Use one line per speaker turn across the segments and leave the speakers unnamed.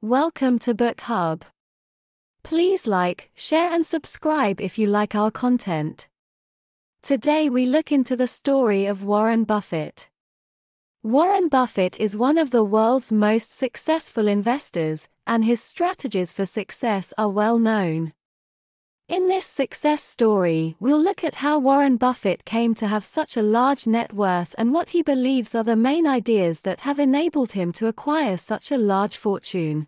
Welcome to Book Hub. Please like, share, and subscribe if you like our content. Today we look into the story of Warren Buffett. Warren Buffett is one of the world's most successful investors, and his strategies for success are well known. In this success story, we'll look at how Warren Buffett came to have such a large net worth and what he believes are the main ideas that have enabled him to acquire such a large fortune.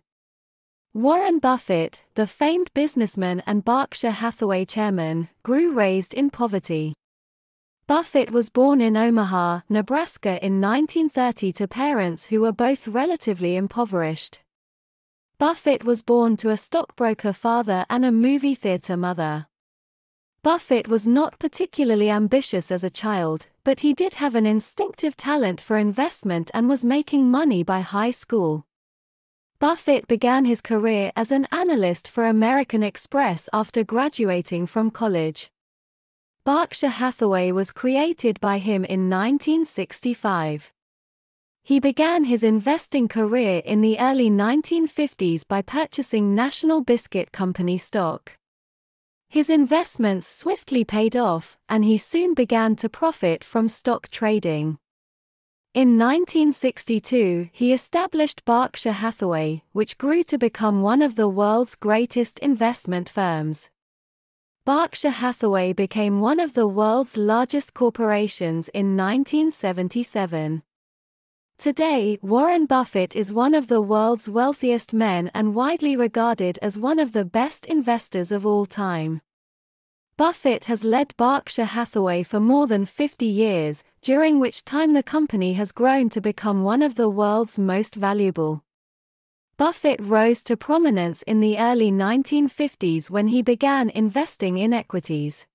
Warren Buffett, the famed businessman and Berkshire Hathaway chairman, grew raised in poverty. Buffett was born in Omaha, Nebraska in 1930 to parents who were both relatively impoverished. Buffett was born to a stockbroker father and a movie theater mother. Buffett was not particularly ambitious as a child, but he did have an instinctive talent for investment and was making money by high school. Buffett began his career as an analyst for American Express after graduating from college. Berkshire Hathaway was created by him in 1965. He began his investing career in the early 1950s by purchasing National Biscuit Company stock. His investments swiftly paid off, and he soon began to profit from stock trading. In 1962, he established Berkshire Hathaway, which grew to become one of the world's greatest investment firms. Berkshire Hathaway became one of the world's largest corporations in 1977. Today, Warren Buffett is one of the world's wealthiest men and widely regarded as one of the best investors of all time. Buffett has led Berkshire Hathaway for more than 50 years, during which time the company has grown to become one of the world's most valuable. Buffett rose to prominence in the early 1950s when he began investing in equities.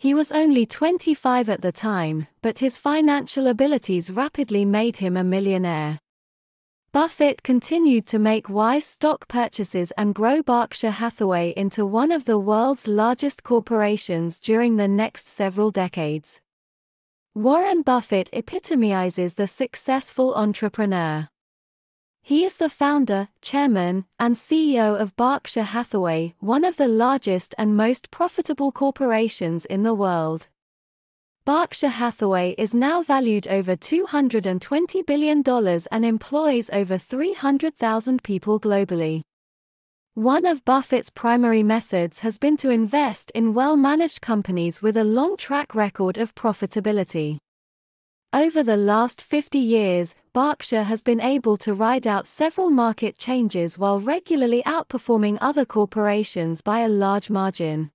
He was only 25 at the time, but his financial abilities rapidly made him a millionaire. Buffett continued to make wise stock purchases and grow Berkshire Hathaway into one of the world's largest corporations during the next several decades. Warren Buffett epitomizes the successful entrepreneur. He is the founder, chairman, and CEO of Berkshire Hathaway, one of the largest and most profitable corporations in the world. Berkshire Hathaway is now valued over $220 billion and employs over 300,000 people globally. One of Buffett's primary methods has been to invest in well managed companies with a long track record of profitability. Over the last 50 years, Berkshire has been able to ride out several market changes while regularly outperforming other corporations by a large margin.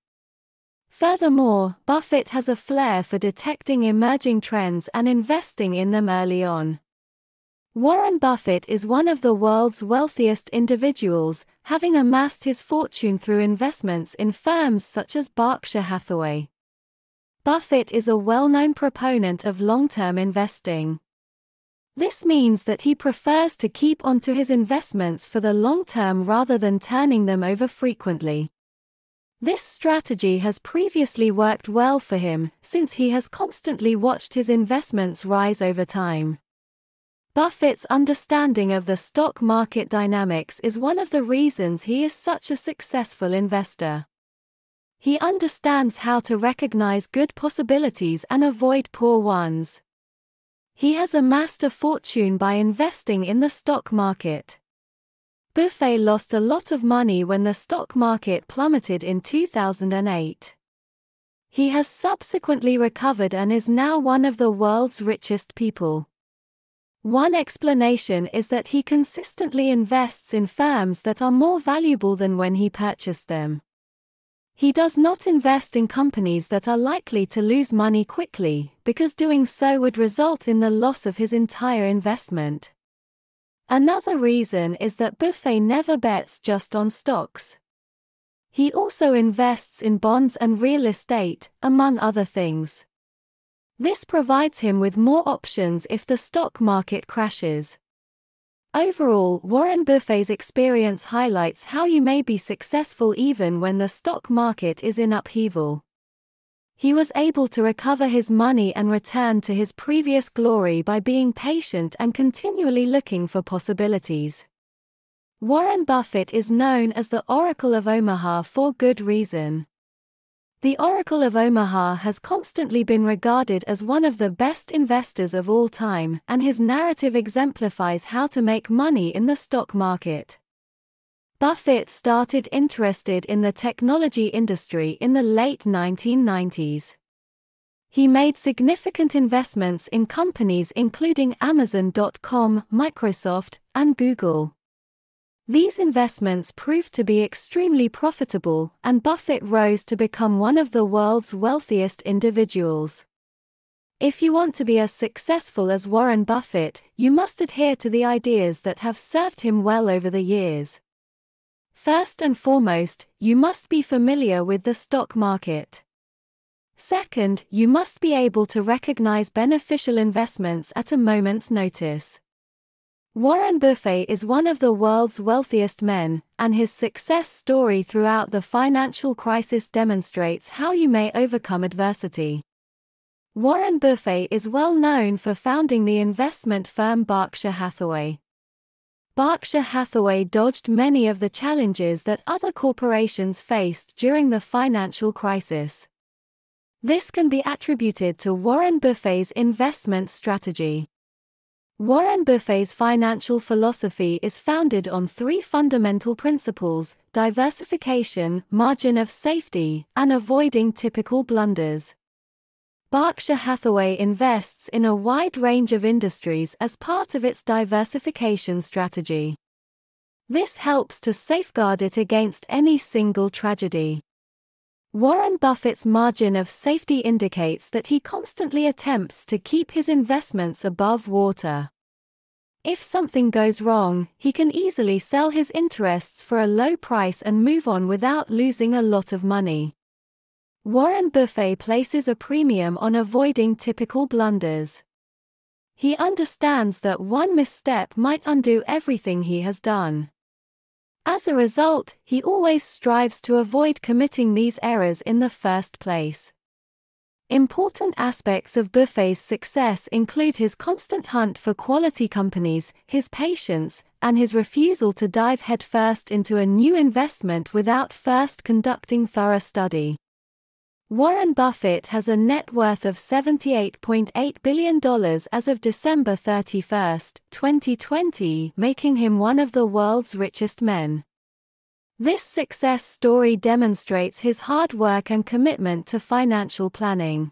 Furthermore, Buffett has a flair for detecting emerging trends and investing in them early on. Warren Buffett is one of the world's wealthiest individuals, having amassed his fortune through investments in firms such as Berkshire Hathaway. Buffett is a well-known proponent of long-term investing. This means that he prefers to keep onto his investments for the long term rather than turning them over frequently. This strategy has previously worked well for him, since he has constantly watched his investments rise over time. Buffett's understanding of the stock market dynamics is one of the reasons he is such a successful investor. He understands how to recognize good possibilities and avoid poor ones. He has amassed a fortune by investing in the stock market. Buffett lost a lot of money when the stock market plummeted in 2008. He has subsequently recovered and is now one of the world's richest people. One explanation is that he consistently invests in firms that are more valuable than when he purchased them. He does not invest in companies that are likely to lose money quickly, because doing so would result in the loss of his entire investment. Another reason is that Buffett never bets just on stocks. He also invests in bonds and real estate, among other things. This provides him with more options if the stock market crashes. Overall, Warren Buffett's experience highlights how you may be successful even when the stock market is in upheaval. He was able to recover his money and return to his previous glory by being patient and continually looking for possibilities. Warren Buffett is known as the Oracle of Omaha for good reason. The Oracle of Omaha has constantly been regarded as one of the best investors of all time, and his narrative exemplifies how to make money in the stock market. Buffett started interested in the technology industry in the late 1990s. He made significant investments in companies including Amazon.com, Microsoft, and Google. These investments proved to be extremely profitable, and Buffett rose to become one of the world's wealthiest individuals. If you want to be as successful as Warren Buffett, you must adhere to the ideas that have served him well over the years. First and foremost, you must be familiar with the stock market. Second, you must be able to recognize beneficial investments at a moment's notice. Warren Buffett is one of the world's wealthiest men, and his success story throughout the financial crisis demonstrates how you may overcome adversity. Warren Buffett is well known for founding the investment firm Berkshire Hathaway. Berkshire Hathaway dodged many of the challenges that other corporations faced during the financial crisis. This can be attributed to Warren Buffett's investment strategy. Warren Buffett's financial philosophy is founded on three fundamental principles diversification, margin of safety, and avoiding typical blunders. Berkshire Hathaway invests in a wide range of industries as part of its diversification strategy. This helps to safeguard it against any single tragedy. Warren Buffett's margin of safety indicates that he constantly attempts to keep his investments above water. If something goes wrong, he can easily sell his interests for a low price and move on without losing a lot of money. Warren Buffett places a premium on avoiding typical blunders. He understands that one misstep might undo everything he has done. As a result, he always strives to avoid committing these errors in the first place. Important aspects of Buffett's success include his constant hunt for quality companies, his patience, and his refusal to dive headfirst into a new investment without first conducting thorough study. Warren Buffett has a net worth of $78.8 billion as of December 31, 2020, making him one of the world's richest men. This success story demonstrates his hard work and commitment to financial planning.